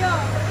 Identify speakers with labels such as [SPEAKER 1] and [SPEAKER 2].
[SPEAKER 1] 没。